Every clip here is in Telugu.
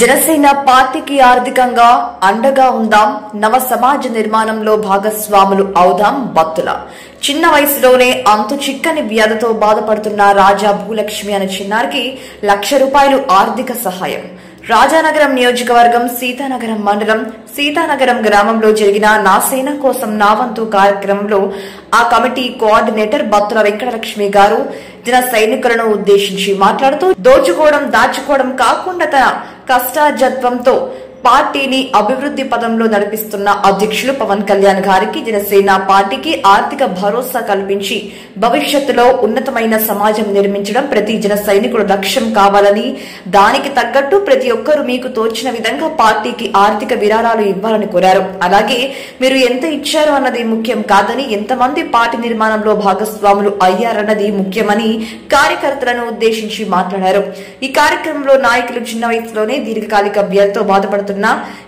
జనసేన పార్టీకి ఆర్థికంగా అండగా ఉందాం నవ సమాజ నిర్మాణంలో భాగస్వాములు అవుదాం భక్తుల. చిన్న వయసులోనే అంతు చిక్కని వ్యాధితో బాధపడుతున్న రాజా భూలక్ష్మి అనే చిన్నారికి లక్ష రూపాయలు ఆర్థిక సహాయం. రాజానగరం నియోజకవర్గం సీతానగరం మండలం సీతానగరం గ్రామంలో జరిగిన నా సేన కోసం నా వంతు కార్యక్రమంలో ఆ కమిటీ కోఆర్డినేటర్ బత్తుల వెంకటలక్ష్మి గారు జన సైనికులను ఉద్దేశించి మాట్లాడుతూ దోచుకోవడం దాచుకోవడం కాకుండా తన కష్టాజత్వంతో పార్టీని అభివృద్ధి పదంలో నడిపిస్తున్న అధ్యక్షులు పవన్ కళ్యాణ్ గారికి జనసేన పార్టీకి ఆర్థిక భరోసా కల్పించి భవిష్యత్తులో ఉన్నతమైన సమాజం నిర్మించడం ప్రతి జన సైనికుడు లక్ష్యం కావాలని దానికి తగ్గట్టు ప్రతి ఒక్కరూ మీకు తోచిన విధంగా పార్టీకి ఆర్థిక విరాళాలు ఇవ్వాలని కోరారు. అలాగే మీరు ఎంత ఇచ్చారు అన్నది ముఖ్యం కాదని ఎంతమంది పార్టీ నిర్మాణంలో భాగస్వాములు అయ్యారన్నది ముఖ్యమని కార్యకర్తలను ఉద్దేశించి మాట్లాడారు. ఈ కార్యక్రమంలో నాయకులు చిన్న వయసులోనే దీర్ఘకాలిక వ్యయంతో బాధపడుతున్న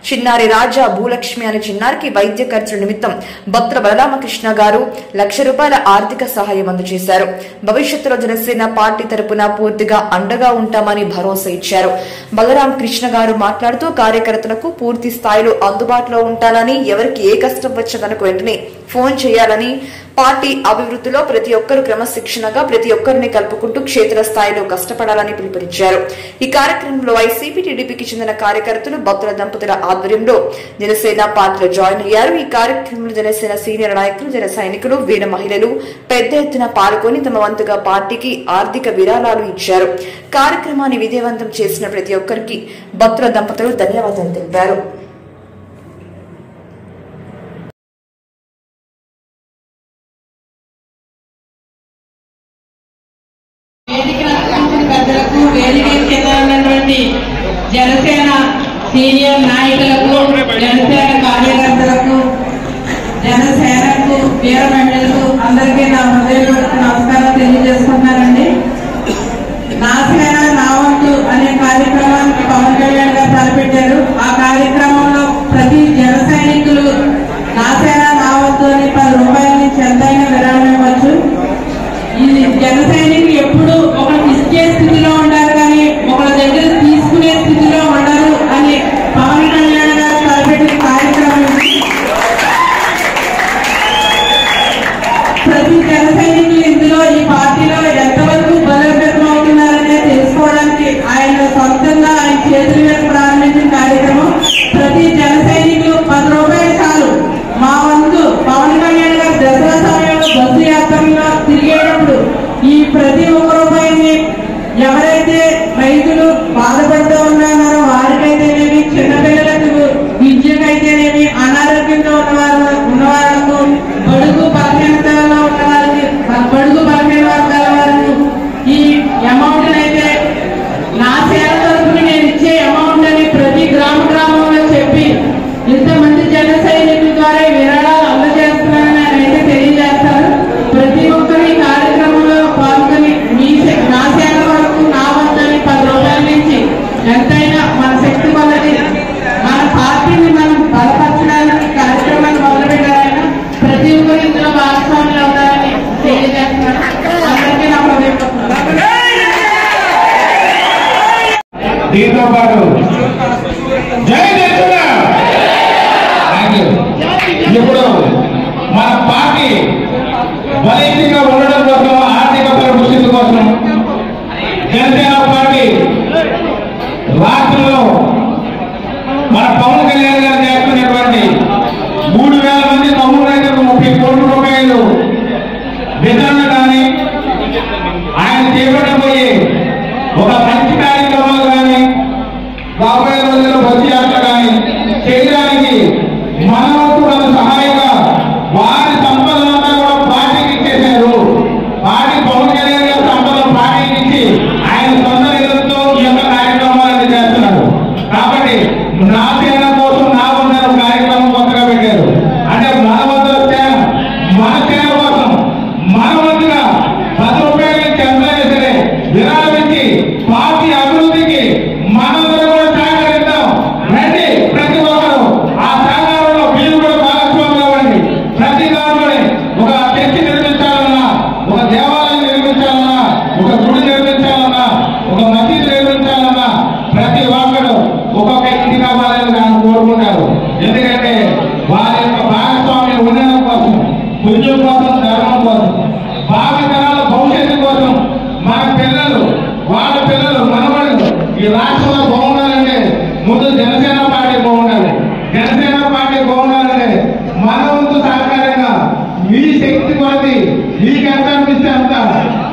చిన్నారి రాజా భూలక్ష్మి అనే చిన్నారికి వైద్య ఖర్చుల నిమిత్తం భక్తుల బలరామకృష్ణ గారు లక్ష రూపాయల ఆర్థిక సహాయం అందజేశారు. భవిష్యత్తులో జనసేన పార్టీ తరపున పూర్తిగా అండగా ఉంటామని భరోసా ఇచ్చారు. బలరాం కృష్ణ గారు మాట్లాడుతూ కార్యకర్తలకు పూర్తి స్థాయిలో అందుబాటులో ఉంటానని ఎవరికి ఏ కష్టం వచ్చిందనకు వెంటనే ఫోన్ చేయాలని పార్టీ అభివృద్ధిలో ప్రతి ఒక్కరు క్రమశిక్షణగా ప్రతి ఒక్కరిని కలుపుకుంటూ క్షేత్ర స్థాయిలో కష్టపడాలని పిలుపునిచ్చారు. ఈ కార్యక్రమంలో వైసీపీ టీడీపీకి చెందిన కార్యకర్తలు భక్తుల దంపతుల ఆధ్వర్యంలో జనసేన పార్టీలో జాయిన్ అయ్యారు. ఈ కార్యక్రమంలో జనసేన సీనియర్ నాయకులు జన సైనికులు వీర మహిళలు పెద్ద ఎత్తున పాల్గొని తమ వంతుగా పార్టీకి ఆర్థిక విరాళాలు ఇచ్చారు. కార్యక్రమాన్ని విజయవంతం చేసిన ప్రతి ఒక్కరికి భక్తుల దంపతులు ధన్యవాదాలు తెలిపారు. జనసేన సీనియర్ నాయకులకు జనసేన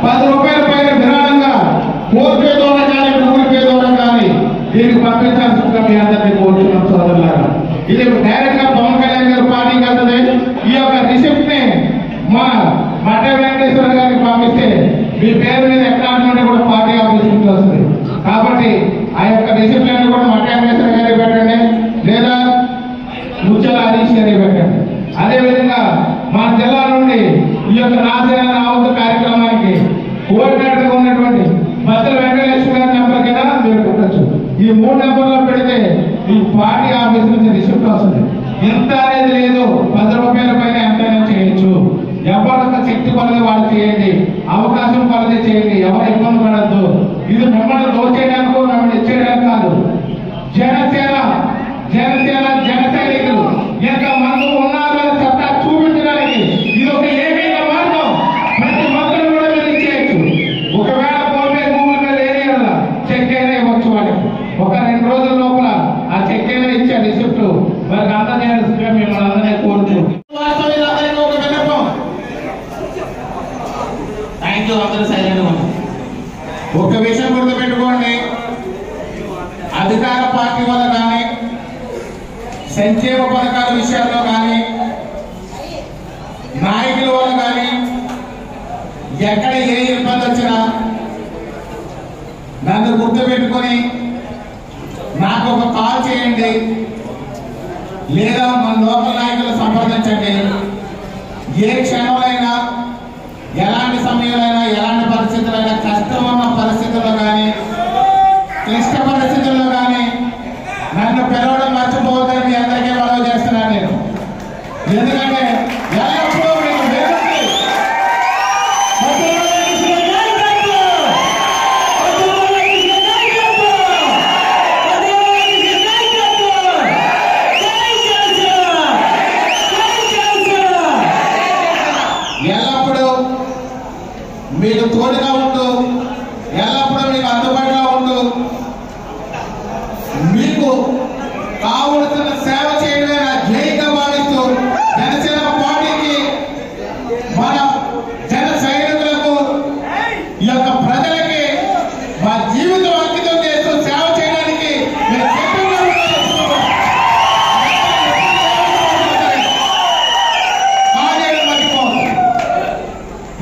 పది రూపాయల పైన విరాళంగా ఫోన్ పే ద్వారా కానీ గూగుల్ పే ద్వారా కానీ దీనికి పంపించాల్సిందిగా మీ అందరినీ కోరుతున్నాం సోదరులారా. ఇది డైరెక్ట్గా పవన్ కళ్యాణ్ గారు పార్టీకి వెళ్తుంది ఈ యొక్క రిసిప్ట్ని మా మట్ట వెంకటేశ్వర గారికి పంపిస్తే మీ పేరు మీద ఎక్కడ కూడా పార్టీ ఆఫీస్ నుంచి వస్తుంది. కాబట్టి ఆ యొక్క రిసిప్ట్ అన్ని కూడా మట్ట వెంకటేశ్వర గారికి పెట్టండి. లేదా ముచ్చల హరీష్ గారికి పెట్టండి. అదేవిధంగా మా జిల్లా నుండి ఈ యొక్క నాశన రావద్దు కార్యక్రమానికి కోఆర్డినేటర్ ఉన్నటువంటి మధ్య వెంకటేశ్వర గారి నెంబర్ కదా మీరు పెట్టచ్చు. ఈ మూడు నెంబర్లో పెడితే ఈ పార్టీ ఆఫీస్ నుంచి రిసిప్ట్ వస్తుంది. ఎంత అనేది లేదు. పది రూపాయల పైన ఎంతైనా చేయొచ్చు. ఎవరికి శక్తి కొలది వాళ్ళు చేయండి. అవకాశం కొలది చేయండి. ఎవరు ఇబ్బంది పడద్దు. ఇది మిమ్మల్ని రోజు మిమ్మల్ని ఇచ్చేయడానికి కాదు జనసేన జనసేన జన సైనికులు ఎంత మనకు ఉన్నారు అని సత్తా చూపించడానికి ఇది ఒక ఏకైక మార్గం ప్రతి ఒక్కరు కూడా మీరు ఇచ్చేయచ్చు ఒకవేళ ఫోన్పే గూగుల్ పే లేని కదా చెక్ అయినా ఇవ్వచ్చు వాళ్ళకి ఒక రెండు రోజుల లోపల ఆ చెక్ అయినా ఇచ్చే రిసిప్ట్ వారికి అందజేయాల్సిందిగా మిమ్మల్ని అందరినీ కోరుతూ వాస్తవానికి ఒక విన్నపం థ్యాంక్ యూ అందరూ సైలెంట్ ఒక విషయం గుర్తుపెట్టుకోండి. అధికార పార్టీ వల్ల కానీ సంక్షేమ పథకాల విషయాల్లో కానీ నాయకుల వల్ల కానీ ఎక్కడ ఏ ఇబ్బంది వచ్చినా నన్ను గుర్తుపెట్టుకొని నాకు ఒక కాల్ చేయండి. లేదా మన లోకల్ నాయకులు సంప్రదించండి. ఏ క్షణమైనా ఎలా మీకు కావలసిన సేవ చేయడమే నా ధ్యేయంగా భావిస్తూ జనసేన పార్టీకి మన జన సైనికులకు ఈ యొక్క ప్రజలకి మా జీవితం అంకితం చేస్తూ సేవ చేయడానికి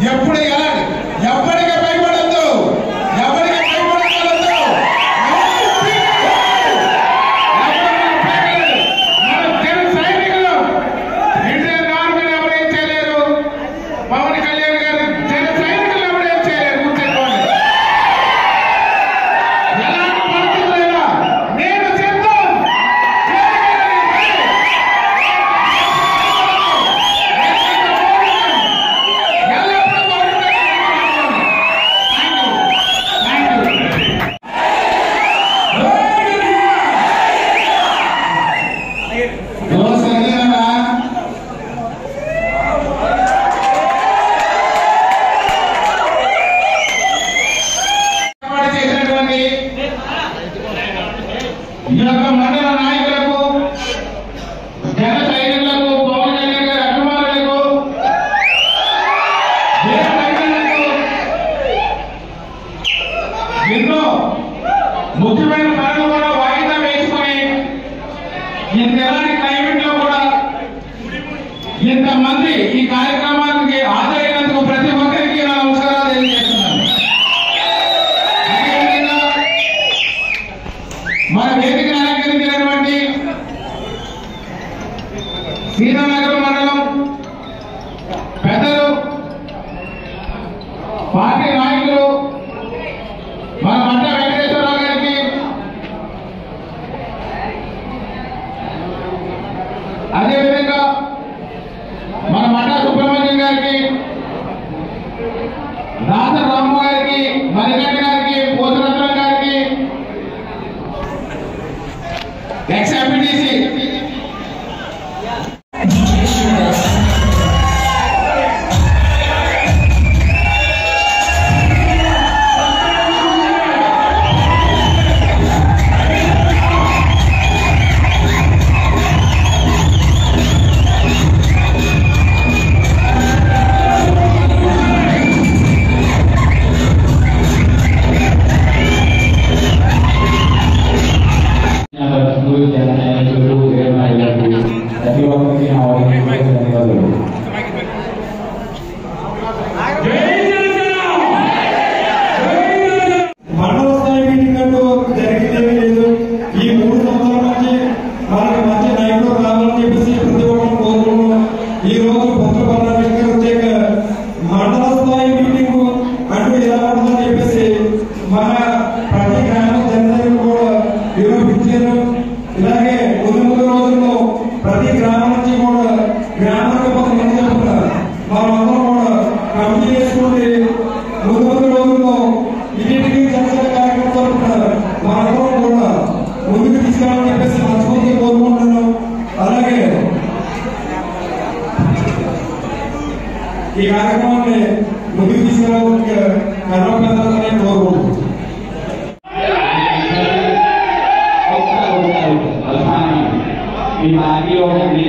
ఎప్పుడు ఎలా ఎవరికి భయపడద్దు ఎవరికి భయపడకూడదు ఎవరికి పీకకూడదు. ఎవరికి పీకలేదు. మన జన సైనికులు ఇండియన్ ఆర్మీని ఎవరేం చేయలేరు పవన్ కళ్యాణ్ గారు జన సైనికులు ఎవరేం చేయలేరు గుర్తుపెట్టుకోండి ఎలాంటి పరిస్థితులైనా నేను సిద్ధం చేయగలను. ఎల్లప్పుడూ బాగుంటుంది. థ్యాంక్ యూ థ్యాంక్ యూ దోశ ఎదిగినా ఏర్పాటు చేసినటువంటి ఈ యొక్క మండల నాయకులకు జన సైనికులకు పవన్ కళ్యాణ్ గారి అభిమానులకు దేశ ప్రజలకు ఎన్నో ముఖ్యమైన పనులు కూడా వాయిదా వేసుకొని ఇంతలాంటి క్లైమేట్లో కూడా ఇంతమంది ఈ కార్యక్రమానికి హాజరైనందుకు 哎，走路也慢一点，再提防提防，小心点。ఈ కార్యక్రమాన్ని ముందుకు తీసుకురావడానికి కర్మప్రదాలని కోరుకుంటున్నాను మీ పార్టీలో మీ